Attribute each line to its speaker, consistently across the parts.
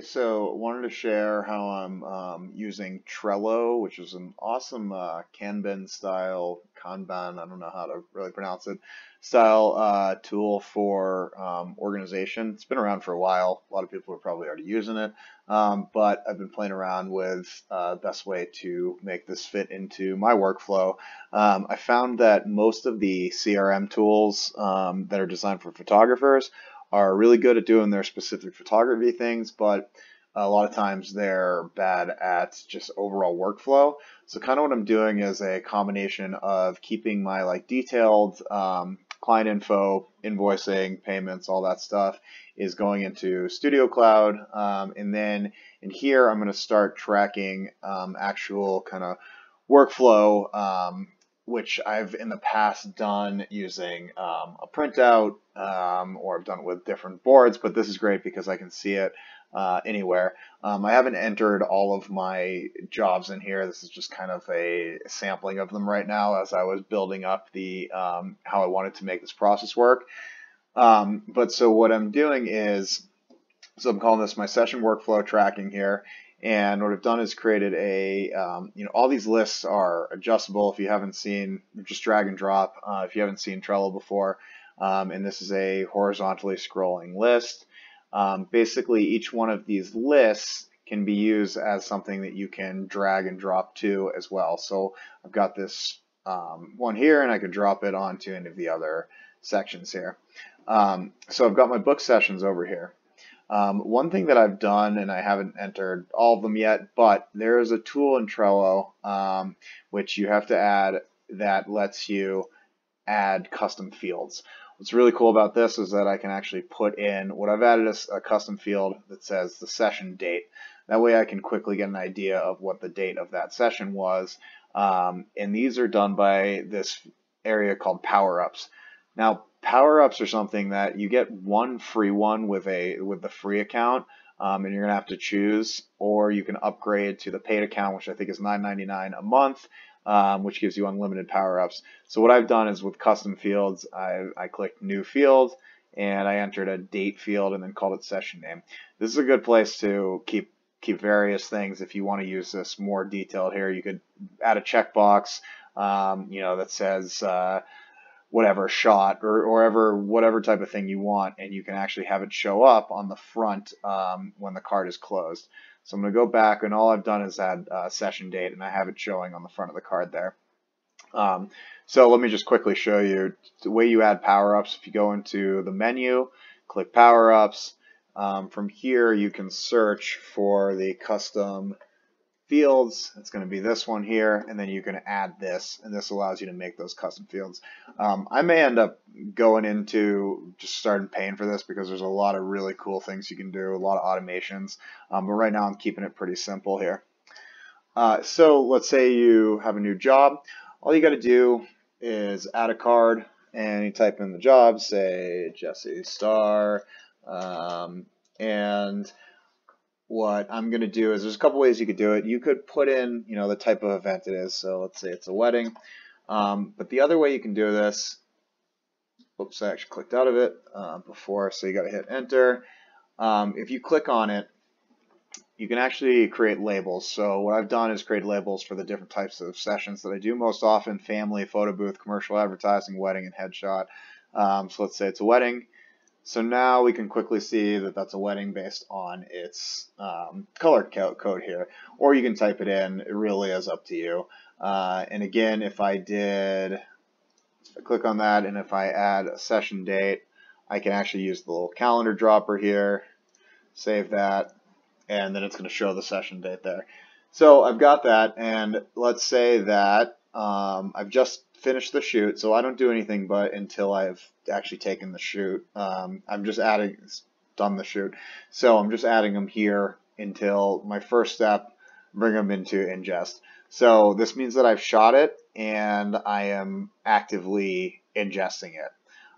Speaker 1: So wanted to share how I'm um, using Trello, which is an awesome uh, Kanban style, Kanban, I don't know how to really pronounce it, style uh, tool for um, organization. It's been around for a while. A lot of people are probably already using it, um, but I've been playing around with uh, best way to make this fit into my workflow. Um, I found that most of the CRM tools um, that are designed for photographers are really good at doing their specific photography things, but a lot of times they're bad at just overall workflow. So kind of what I'm doing is a combination of keeping my like detailed um, client info, invoicing, payments, all that stuff is going into Studio Cloud. Um, and then in here, I'm going to start tracking um, actual kind of workflow um, which I've in the past done using um, a printout um, or I've done it with different boards, but this is great because I can see it uh, anywhere. Um, I haven't entered all of my jobs in here. This is just kind of a sampling of them right now as I was building up the um, how I wanted to make this process work. Um, but so what I'm doing is, so I'm calling this my session workflow tracking here, and what I've done is created a, um, you know, all these lists are adjustable. If you haven't seen, just drag and drop. Uh, if you haven't seen Trello before, um, and this is a horizontally scrolling list. Um, basically, each one of these lists can be used as something that you can drag and drop to as well. So I've got this um, one here, and I could drop it onto any of the other sections here. Um, so I've got my book sessions over here. Um, one thing that I've done, and I haven't entered all of them yet, but there is a tool in Trello um, which you have to add that lets you add custom fields. What's really cool about this is that I can actually put in what I've added a, a custom field that says the session date. That way I can quickly get an idea of what the date of that session was. Um, and these are done by this area called power ups. Now, power ups are something that you get one free one with a with the free account, um, and you're gonna have to choose, or you can upgrade to the paid account, which I think is $9.99 a month, um, which gives you unlimited power ups. So what I've done is with custom fields, I, I clicked new field and I entered a date field and then called it session name. This is a good place to keep keep various things. If you want to use this more detailed here, you could add a checkbox, um, you know, that says. Uh, whatever shot or, or ever whatever type of thing you want and you can actually have it show up on the front um, when the card is closed. So I'm going to go back and all I've done is add a session date and I have it showing on the front of the card there. Um, so let me just quickly show you the way you add power-ups. If you go into the menu, click power-ups, um, from here you can search for the custom fields. It's going to be this one here, and then you can add this, and this allows you to make those custom fields. Um, I may end up going into just starting paying for this because there's a lot of really cool things you can do, a lot of automations, um, but right now I'm keeping it pretty simple here. Uh, so let's say you have a new job. All you got to do is add a card, and you type in the job, say Jesse Starr, um, and what I'm going to do is there's a couple ways you could do it. You could put in, you know, the type of event it is. So let's say it's a wedding. Um, but the other way you can do this, oops, I actually clicked out of it uh, before, so you got to hit enter. Um, if you click on it, you can actually create labels. So what I've done is create labels for the different types of sessions that I do most often, family, photo booth, commercial advertising, wedding, and headshot. Um, so let's say it's a wedding. So now we can quickly see that that's a wedding based on its um, color code here. Or you can type it in. It really is up to you. Uh, and again, if I did, if I click on that and if I add a session date, I can actually use the little calendar dropper here, save that, and then it's going to show the session date there. So I've got that, and let's say that um, I've just finish the shoot. So I don't do anything but until I've actually taken the shoot. Um, I'm just adding, done the shoot. So I'm just adding them here until my first step, bring them into ingest. So this means that I've shot it and I am actively ingesting it.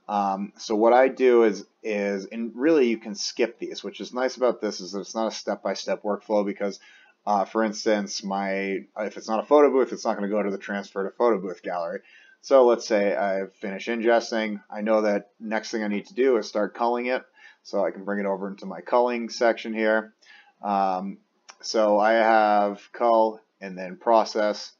Speaker 1: Um, so what I do is, is, and really you can skip these, which is nice about this is that it's not a step-by-step -step workflow because uh, for instance, my if it's not a photo booth, it's not going to go to the transfer to photo booth gallery. So let's say I've finished ingesting. I know that next thing I need to do is start culling it. So I can bring it over into my culling section here. Um, so I have cull and then process.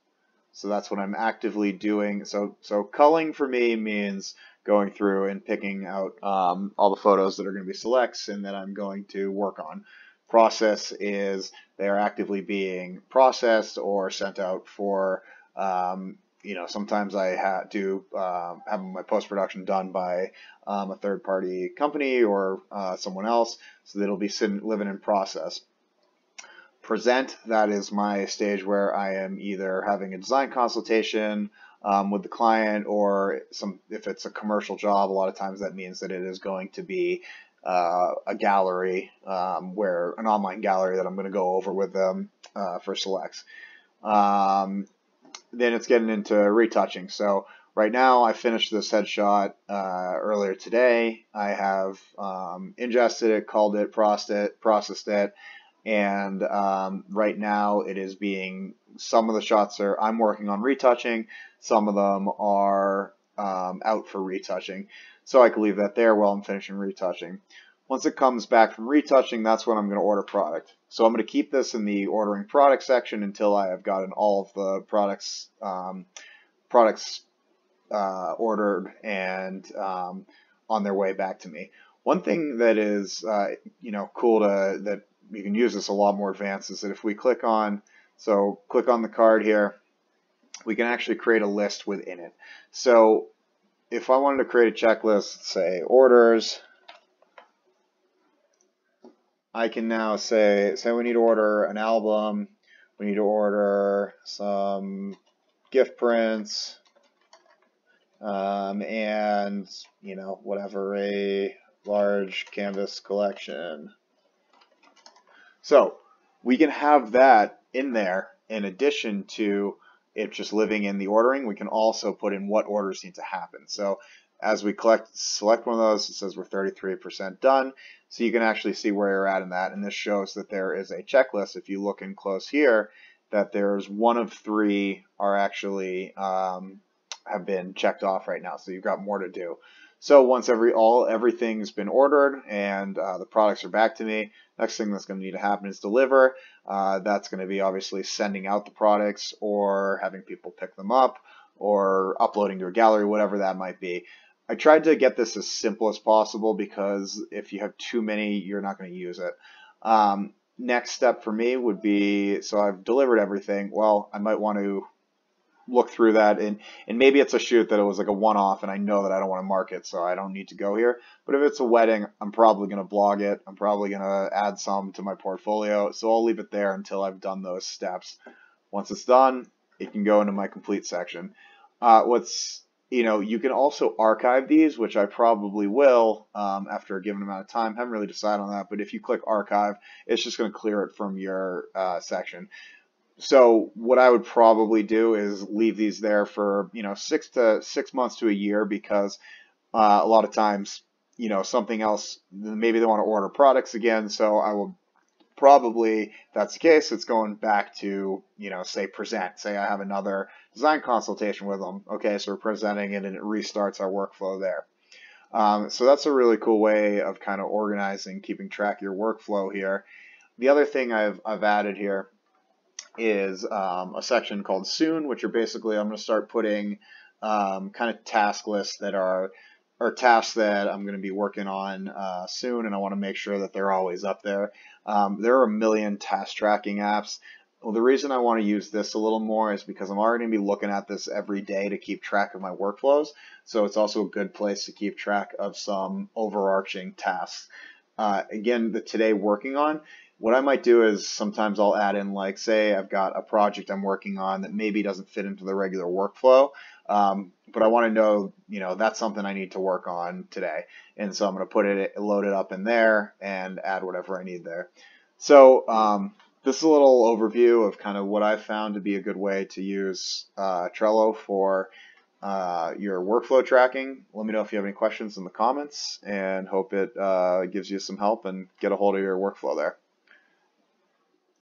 Speaker 1: So that's what I'm actively doing. So so culling for me means going through and picking out um, all the photos that are going to be selects and that I'm going to work on. Process is they are actively being processed or sent out for um, you know, sometimes I have to uh, have my post production done by um, a third party company or uh, someone else, so that it'll be sitting, living in process. Present, that is my stage where I am either having a design consultation um, with the client or some if it's a commercial job, a lot of times that means that it is going to be uh, a gallery um, where an online gallery that I'm going to go over with them uh, for selects. Um, then it's getting into retouching. So right now I finished this headshot uh, earlier today. I have um, ingested it, called it, processed it, and um, right now it is being. Some of the shots are I'm working on retouching. Some of them are um, out for retouching. So I can leave that there while I'm finishing retouching. Once it comes back from retouching, that's when I'm going to order product. So I'm going to keep this in the ordering product section until I have gotten all of the products um, products uh, ordered and um, on their way back to me. One thing that is uh, you know cool to that you can use this a lot more advanced is that if we click on so click on the card here, we can actually create a list within it. So if I wanted to create a checklist, say orders I can now say, say we need to order an album, we need to order some gift prints, um, and, you know, whatever, a large canvas collection. So we can have that in there in addition to it just living in the ordering. We can also put in what orders need to happen. So as we collect, select one of those, it says we're 33% done. So you can actually see where you're at in that. And this shows that there is a checklist. If you look in close here, that there's one of three are actually um, have been checked off right now. So you've got more to do. So once every all everything's been ordered and uh, the products are back to me, next thing that's going to need to happen is deliver. Uh, that's going to be obviously sending out the products or having people pick them up or uploading to a gallery, whatever that might be. I tried to get this as simple as possible because if you have too many, you're not going to use it. Um, next step for me would be, so I've delivered everything. Well, I might want to look through that and, and maybe it's a shoot that it was like a one-off and I know that I don't want to mark it, so I don't need to go here. But if it's a wedding, I'm probably going to blog it. I'm probably going to add some to my portfolio. So I'll leave it there until I've done those steps. Once it's done, it can go into my complete section. Uh, what's you know, you can also archive these, which I probably will um, after a given amount of time. Haven't really decided on that, but if you click archive, it's just going to clear it from your uh, section. So what I would probably do is leave these there for you know six to six months to a year because uh, a lot of times you know something else maybe they want to order products again. So I will probably, if that's the case, it's going back to, you know, say present. Say I have another design consultation with them. Okay, so we're presenting it and it restarts our workflow there. Um, so that's a really cool way of kind of organizing, keeping track of your workflow here. The other thing I've, I've added here is um, a section called soon, which are basically, I'm going to start putting um, kind of task lists that are or tasks that I'm going to be working on uh, soon, and I want to make sure that they're always up there. Um, there are a million task tracking apps. Well, the reason I want to use this a little more is because I'm already going to be looking at this every day to keep track of my workflows. So it's also a good place to keep track of some overarching tasks. Uh, again, the today working on, what I might do is sometimes I'll add in like, say I've got a project I'm working on that maybe doesn't fit into the regular workflow. Um, but I want to know, you know, that's something I need to work on today. And so I'm going to put it, load it up in there and add whatever I need there. So um, this is a little overview of kind of what I found to be a good way to use uh, Trello for uh, your workflow tracking. Let me know if you have any questions in the comments and hope it uh, gives you some help and get a hold of your workflow there.